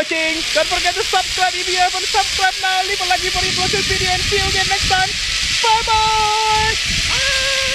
Watching. Don't forget to subscribe if you haven't subscribed now. Leave a like for your closest video and see you again next time. Bye bye. Ah!